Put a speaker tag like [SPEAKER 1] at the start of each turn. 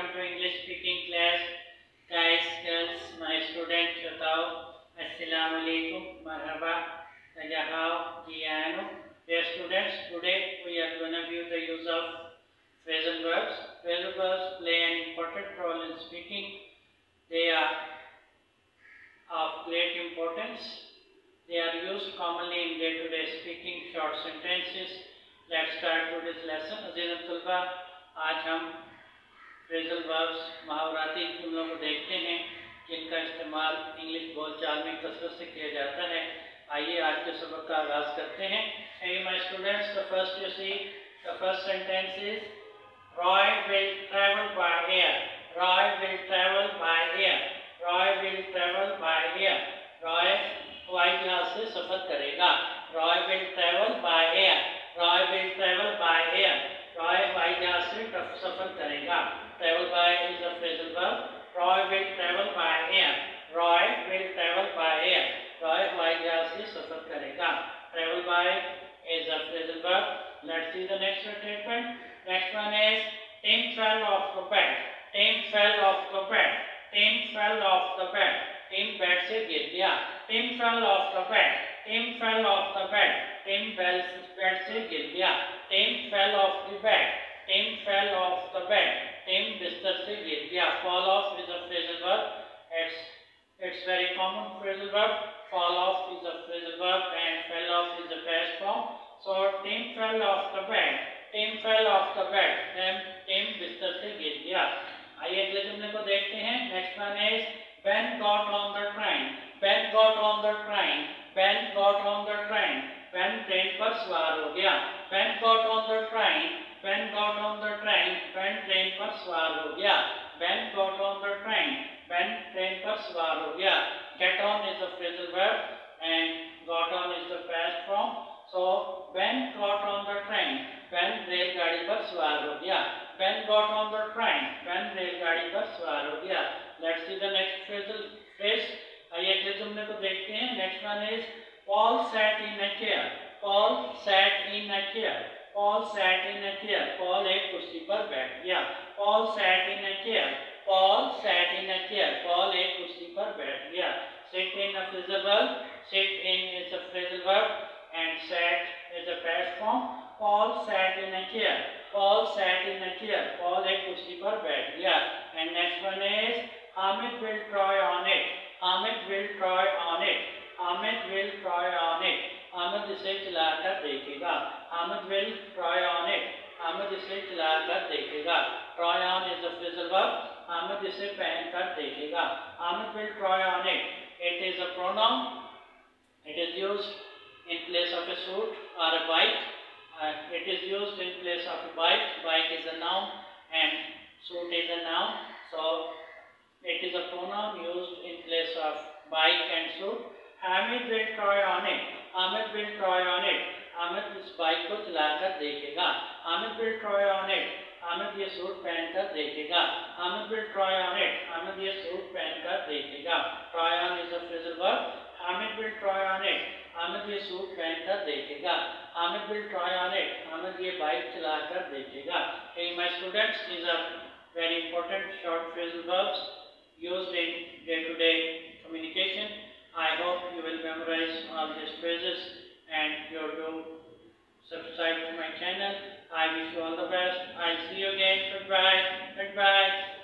[SPEAKER 1] welcome to English speaking class. Guys, girls, my student Chotao. Assalamu alaikum, marhaba, tajahao, jiyano. Dear students, today we are going to view the use of phrasal verbs. Phrasal verbs play an important role in speaking. They are of great importance. They are used commonly in day-to-day speaking, short sentences. Let's start today's lesson. Azizatullah, आज हम phrasal verbs महावराती जुमलों को देखते हैं, जिनका इस्तेमाल English बोलचाल में कसरत से किया जाता है। आइए आज के सबक का आगाज़ करते हैं। Hey my students the first you see the first sentence is Roy will travel by air Roy will travel by air Roy will travel by air Roy हवाई जहाज़ से सफ़र करेगा। Roy will travel will travel by air. Roy will travel by air. Roy हवाई जहाज से सफर करेगा. Travel by is a phrasal verb. Let's see the next statement. Next one is Tim fell off the bed. Tim fell off the bed. Tim fell off the bed. Tim bed से गिर गया. Tim fell off the bed. Tim fell off the bed. Tim bed से गिर गया. Tim fell off the bed. Tim fell off the bed. Tim बिस्तर से गिर गया fall off is it's very common phrasal verb fall off is a phrasal verb and fell off is the past form so tim fell off the bed tim fell off the bed then tim बिस्तर से गिर गया आइए अगले जुमले को देखते हैं next one is Ben got on the train Ben got on the train Ben got on the train Ben train पर सवार हो गया Ben got on the train Ben got on the train. Ben train पर सवार हो गया. Ben got on the train. Ben train पर सवार हो गया. Get on is a phrasal verb and got on is the past form. So Ben got on the train. Ben रेलगाड़ी पर सवार हो गया. Ben got on the train. Ben रेलगाड़ी पर सवार हो गया. Let's see the next phrasal phrase. आइए अगले जुमले को देखते हैं. Next one is Paul sat in a chair. Paul sat in a chair. Paul sat in a chair. Paul एक कुर्सी पर बैठ गया. Paul sat in a chair. Paul sat in a chair. Paul एक कुर्सी phrasal verb. Sit in is a phrasal verb and sat is a past form. Paul sat in a chair. Paul sat in a chair. Paul एक कुर्सी पर बैठ गया. And next one is Hamid will try on it. Hamid will try on it. Hamid will try on it. Hamid इसे चलाकर देखेगा. Hamid will try on it. Hamid इसे चलाकर देखेगा. Try on is a phrasal verb. Hamid इसे पहनकर देखेगा. Hamid will try on it. It is a pronoun. It is used in place of a suit or a bike. Uh, it is used in place of a bike. Bike is a noun and suit is a noun. So it is a pronoun used in place of bike and suit. Hamid will try on it. Hamid will try on it. Hamid इस bike को चलाकर देखेगा Hamid will try on it Hamid ये suit पहनकर देखेगा Hamid will try on it Hamid ये suit पहनकर देखेगा try on is a phrasal verb Hamid will try on it Hamid ये सूट पहनकर देखेगा Hamid will try on it Hamid ये बाइक चलाकर देखेगा hey my students these are very important short phrasal verbs used in day to day communication i hope you will memorize all these phrases and you do subscribe to my channel. I wish you all the best. I'll see you again. Goodbye. Goodbye.